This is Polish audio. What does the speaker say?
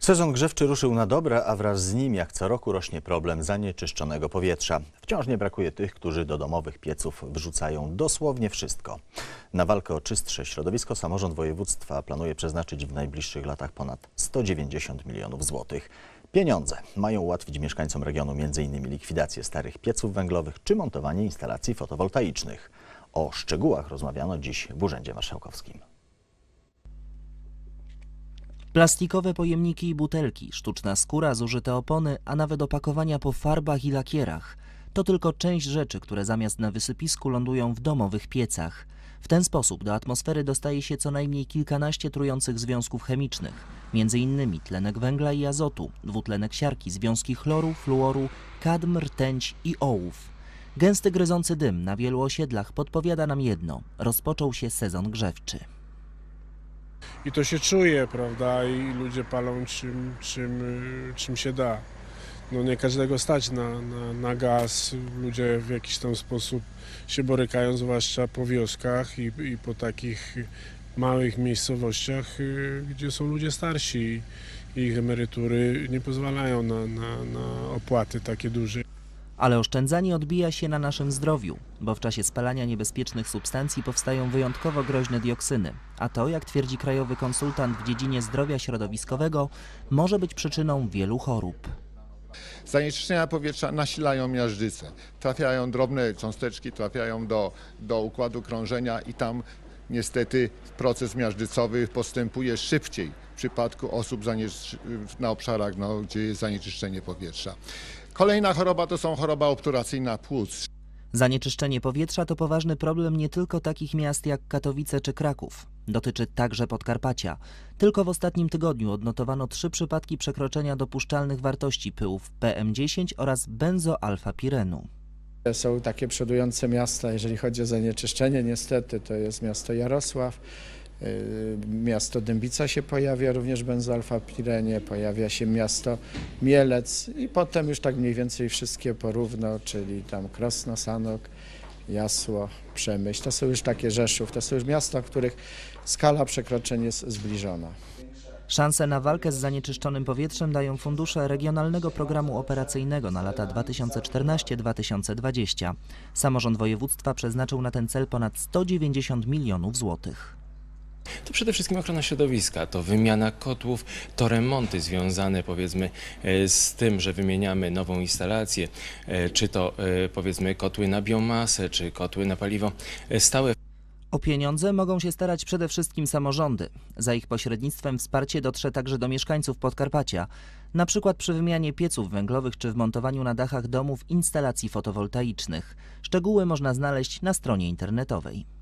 Sezon grzewczy ruszył na dobre, a wraz z nim jak co roku rośnie problem zanieczyszczonego powietrza. Wciąż nie brakuje tych, którzy do domowych pieców wrzucają dosłownie wszystko. Na walkę o czystsze środowisko samorząd województwa planuje przeznaczyć w najbliższych latach ponad 190 milionów złotych. Pieniądze mają ułatwić mieszkańcom regionu m.in. likwidację starych pieców węglowych czy montowanie instalacji fotowoltaicznych. O szczegółach rozmawiano dziś w Urzędzie Marszałkowskim. Plastikowe pojemniki i butelki, sztuczna skóra, zużyte opony, a nawet opakowania po farbach i lakierach. To tylko część rzeczy, które zamiast na wysypisku lądują w domowych piecach. W ten sposób do atmosfery dostaje się co najmniej kilkanaście trujących związków chemicznych, innymi tlenek węgla i azotu, dwutlenek siarki, związki chloru, fluoru, kadm, rtęć i ołów. Gęsty gryzący dym na wielu osiedlach podpowiada nam jedno: rozpoczął się sezon grzewczy. I to się czuje, prawda? I ludzie palą czym, czym, czym się da. No nie każdego stać na, na, na gaz. Ludzie w jakiś tam sposób się borykają, zwłaszcza po wioskach i, i po takich małych miejscowościach, y, gdzie są ludzie starsi i ich emerytury nie pozwalają na, na, na opłaty takie duże. Ale oszczędzanie odbija się na naszym zdrowiu, bo w czasie spalania niebezpiecznych substancji powstają wyjątkowo groźne dioksyny, a to, jak twierdzi krajowy konsultant w dziedzinie zdrowia środowiskowego, może być przyczyną wielu chorób. Zanieczyszczenia powietrza nasilają miażdżycę. Trafiają drobne cząsteczki, trafiają do, do układu krążenia i tam niestety proces miażdżycowy postępuje szybciej w przypadku osób na obszarach, no, gdzie jest zanieczyszczenie powietrza. Kolejna choroba to są choroba obturacyjna płuc. Zanieczyszczenie powietrza to poważny problem nie tylko takich miast jak Katowice czy Kraków. Dotyczy także Podkarpacia. Tylko w ostatnim tygodniu odnotowano trzy przypadki przekroczenia dopuszczalnych wartości pyłów PM10 oraz benzoalfapirenu. Są takie przodujące miasta, jeżeli chodzi o zanieczyszczenie. Niestety to jest miasto Jarosław, miasto Dębica się pojawia również benzoalfapirenie, pojawia się miasto Mielec i potem już tak mniej więcej wszystkie porówno, czyli tam Krosno, Sanok, Jasło, Przemyśl. To są już takie Rzeszów, to są już miasta, w których skala przekroczeń jest zbliżona. Szanse na walkę z zanieczyszczonym powietrzem dają fundusze Regionalnego Programu Operacyjnego na lata 2014-2020. Samorząd województwa przeznaczył na ten cel ponad 190 milionów złotych. To przede wszystkim ochrona środowiska, to wymiana kotłów, to remonty związane powiedzmy e, z tym, że wymieniamy nową instalację, e, czy to e, powiedzmy kotły na biomasę, czy kotły na paliwo stałe. O pieniądze mogą się starać przede wszystkim samorządy. Za ich pośrednictwem wsparcie dotrze także do mieszkańców Podkarpacia, na przykład przy wymianie pieców węglowych czy wmontowaniu na dachach domów instalacji fotowoltaicznych. Szczegóły można znaleźć na stronie internetowej.